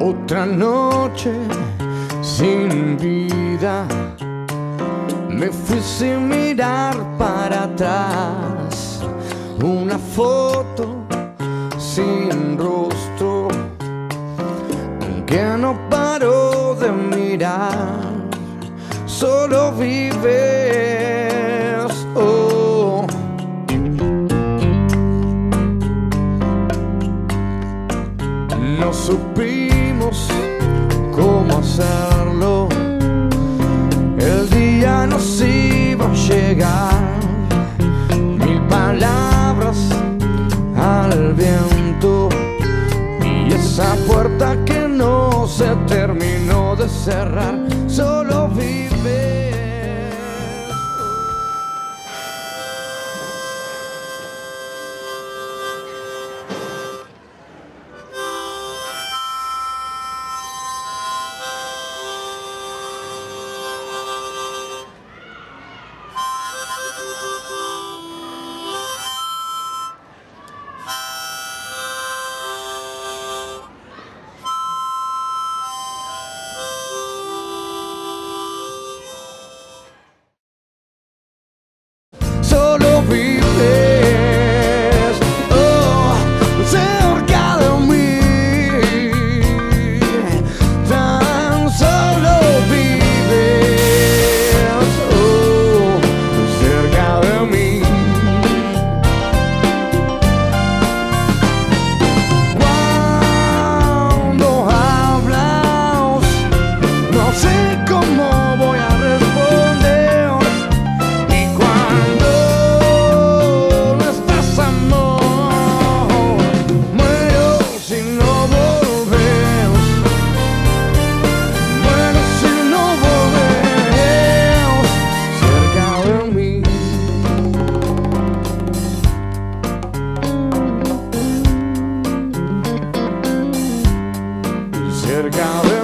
Otra noche sin vida. Me fui sin mirar para atrás. Una foto sin rostro que no paro de mirar. Solo vives. No supimos cómo hacerlo. El día nos iba a llegar. Mil palabras al viento. Y esa puerta que no se terminó de cerrar. Chicago.